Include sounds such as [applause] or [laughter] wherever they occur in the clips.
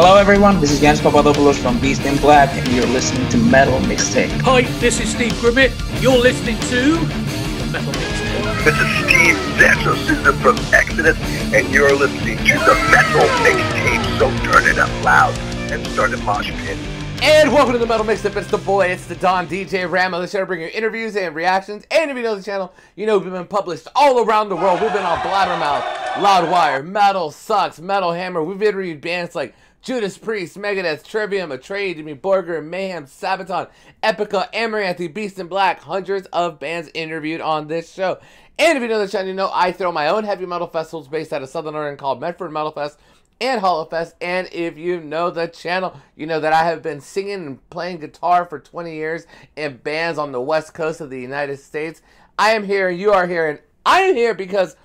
Hello everyone, this is Yannis Papadopoulos from Beast in Black, and you're listening to Metal Mixtape. Hi, this is Steve Grimmett. You're listening to the Metal Mixtape. This is Steve Zetro Souza from Exodus, and you're listening to the Metal Mixtape. So turn it up loud and start a mosh pit. And welcome to the Metal Mixtape. It's the boy, it's the Don DJ Ram. On the show to bring you interviews and reactions. And if you know the channel, you know we've been published all around the world. We've been on Blabbermouth, Loudwire, Metal Sucks, Metal Hammer. We've interviewed bands like Judas Priest, Megadeth, Trivium, Atreyu, Jimmy Borger, Mayhem, Sabaton, Epica, Amaranthe, Beast in Black. Hundreds of bands interviewed on this show. And if you know the channel, you know I throw my own heavy metal festivals based out of Southern Oregon called Medford Metal Fest and Hollow Fest. And if you know the channel, you know that I have been singing and playing guitar for 20 years in bands on the west coast of the United States. I am here, you are here, and I am here because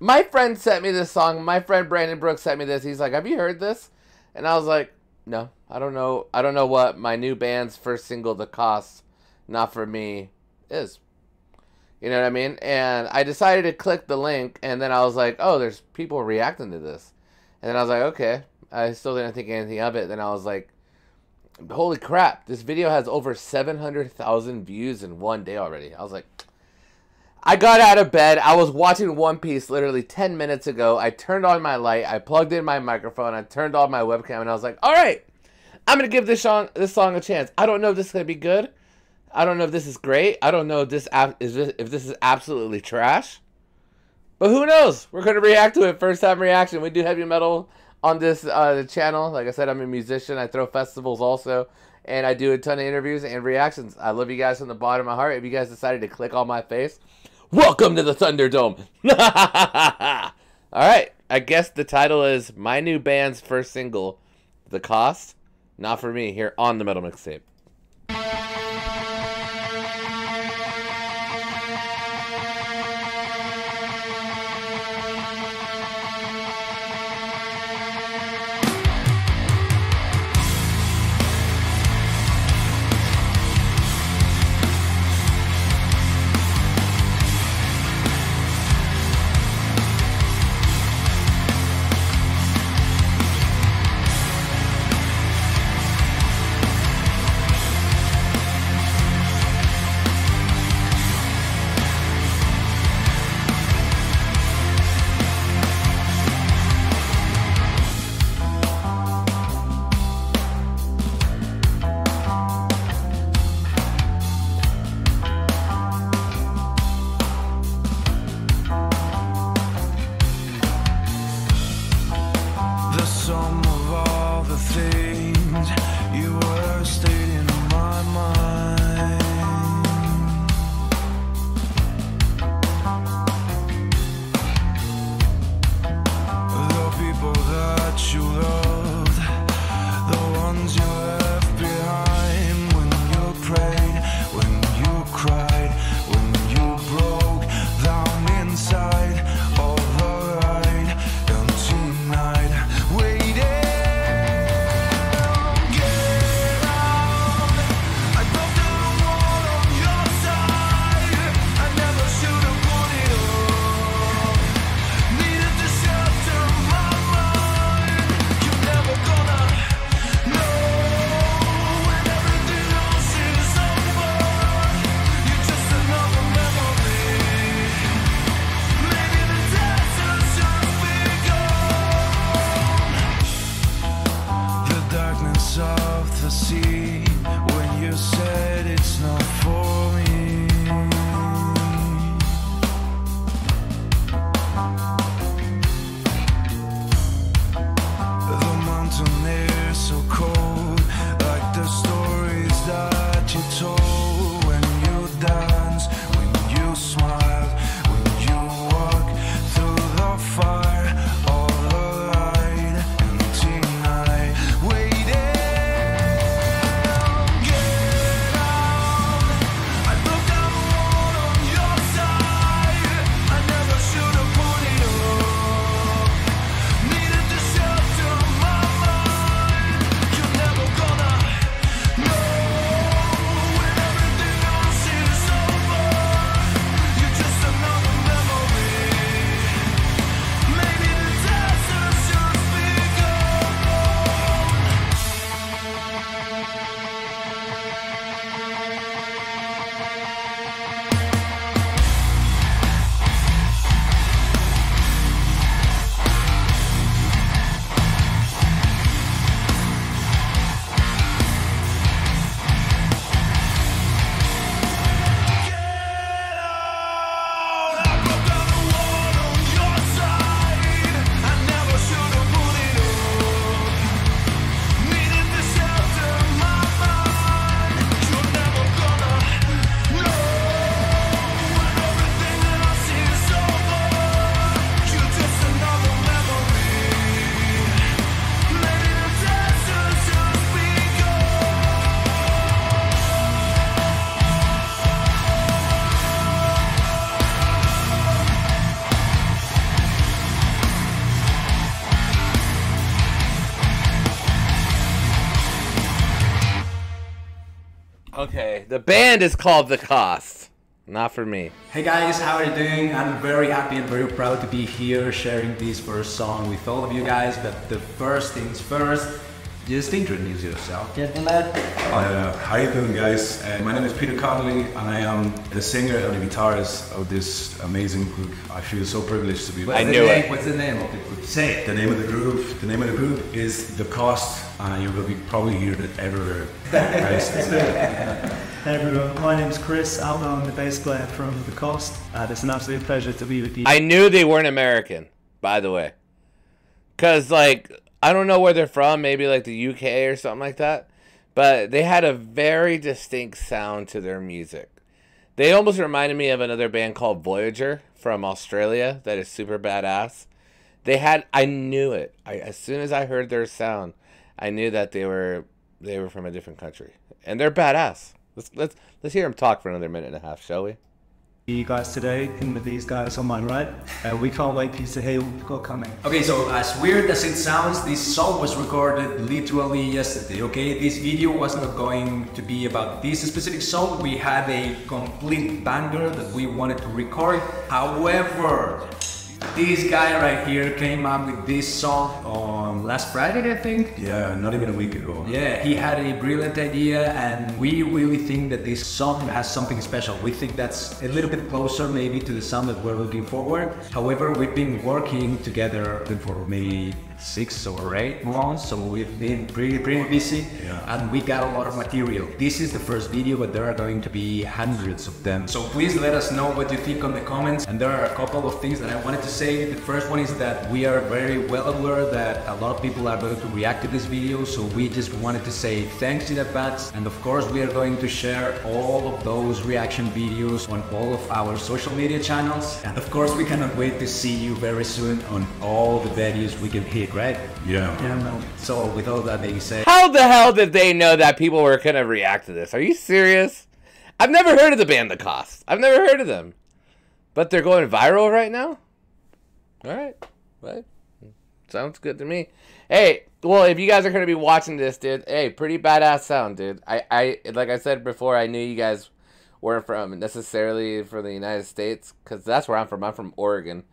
my friend sent me this song. My friend Brandon Brooks sent me this. He's like, Have you heard this? And I was like, No, I don't know. I don't know what my new band's first single, The Cost, Not For Me, is. You know what I mean? And I decided to click the link, and then I was like, Oh, there's people reacting to this. And then I was like, okay. I still didn't think anything of it. Then I was like, holy crap, this video has over 700,000 views in one day already. I was like, I got out of bed. I was watching One Piece literally 10 minutes ago. I turned on my light. I plugged in my microphone. I turned on my webcam. And I was like, all right, I'm going to give this song, this song a chance. I don't know if this is going to be good. I don't know if this is great. I don't know if this, is this, if this is absolutely trash. But who knows? We're going to react to it. First time reaction. We do heavy metal on this uh, channel. Like I said, I'm a musician. I throw festivals also. And I do a ton of interviews and reactions. I love you guys from the bottom of my heart. If you guys decided to click on my face, welcome to the Thunderdome. [laughs] All right. I guess the title is my new band's first single, The Cost. Not for me, here on the Metal Mixtape. The sum toy Okay, the band is called The Cost. Not for me. Hey guys, how are you doing? I'm very happy and very proud to be here sharing this first song with all of you guys. But the first things first, just introduce yourself, gentlemen. Uh, how you doing, guys? Uh, my name is Peter Connolly, and I am the singer and the guitarist of this amazing group. I feel so privileged to be. What's I knew name? it. What's the name of the group? Say it. The name of the group, the name of the group is The Cost, and you will be probably hear it everywhere. [laughs] Guys, it's, Hey everyone, my name's Chris. I'm the bass player from The Cost. Uh, it's an absolute pleasure to be with you. I knew they weren't American, by the way. Cause like I don't know where they're from, maybe like the UK or something like that. But they had a very distinct sound to their music. They almost reminded me of another band called Voyager from Australia that is super badass. They had I knew it. I as soon as I heard their sound, I knew that they were they were from a different country. And they're badass. Let's let's let's hear them talk for another minute and a half, shall we? You guys today, and with these guys on my right. Uh, we can't wait for you to hear what we've got coming. Okay, so as weird as it sounds, this song was recorded literally yesterday, okay? This video was not going to be about this specific song. We had a complete banger that we wanted to record. However, this guy right here came up with this song on last Friday, I think. yeah, not even a week ago. Yeah, he had a brilliant idea, and we really think that this song has something special. We think that's a little bit closer, maybe, to the sound that we're looking forward. However, we've been working together for maybe six or eight months, so we've been pretty pretty busy, Yeah. and we got a lot of material. This is the first video, but there are going to be hundreds of them. So please let us know what you think on the comments. And there are a couple of things that I wanted to say. The first one is that we are very well aware that a lot of people are going to react to this video, so we just wanted to say thanks in advance. And of course, we are going to share all of those reaction videos on all of our social media channels. And of course, we cannot wait to see you very soon on all the venues we can hit, right? Yeah. Yeah, man. So with all that being said, How the hell did they know that people were gonna react to this? Are you serious? I've never heard of the band The Cost. I've never heard of them. But they're going viral right now? Alright. Right. Sounds good to me. Hey, well if you guys are gonna be watching this, dude, hey, pretty badass sound, dude. I, I like I said before, I knew you guys weren't from necessarily from the United States, because that's where I'm from. I'm from Oregon.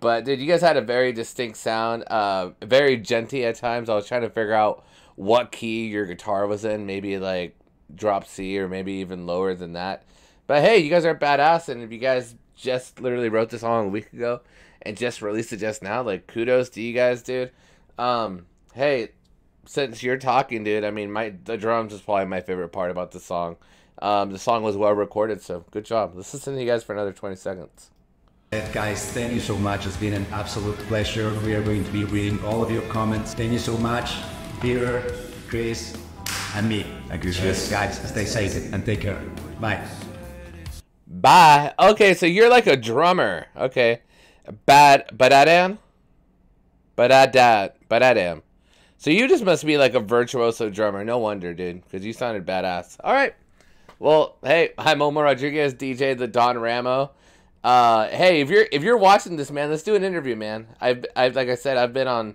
But dude, you guys had a very distinct sound, uh, very djenty at times. I was trying to figure out what key your guitar was in, maybe like drop C or maybe even lower than that. But hey, you guys are badass, and if you guys just literally wrote this song a week ago and just released it just now, like kudos to you guys, dude. Um, hey, since you're talking, dude, I mean, my the drums is probably my favorite part about the song. Um, the song was well recorded, so good job. Let's listen to you guys for another 20 seconds. Guys, thank you so much. It's been an absolute pleasure. We are going to be reading all of your comments. Thank you so much, Peter, Chris, and me. Thank you, Yes, Chris. guys, stay safe and take care. Bye. Bye. Okay, so you're like a drummer. Okay. Bad Badadan? Badadad. Badadam. So you just must be like a virtuoso drummer. No wonder, dude. Because you sounded badass. Alright. Well, hey, I'm Omar Rodriguez, DJ the Don Ramo. Uh, hey, if you're if you're watching this, man, let's do an interview, man. I've, I've like I said, I've been on,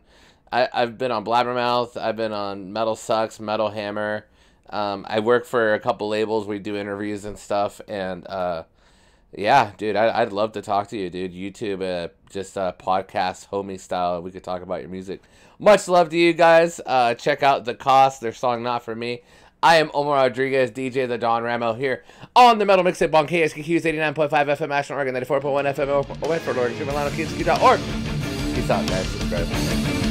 I, I've been on Blabbermouth. I've been on Metal Sucks, Metal Hammer. Um, I work for a couple labels. We do interviews and stuff, and uh, yeah, dude, I, I'd love to talk to you, dude. YouTube, uh, just uh, podcast, homie style. We could talk about your music. Much love to you guys. Uh, check out the cost. Their song, not for me. I am Omar Rodriguez, DJ the Don Ramo here on the Metal Mixtape on KSKQ's 89.5 FM, Ashland, Oregon, 94.1 FM, or for Lord, Milano, Kids, Peace out, guys. Subscribe.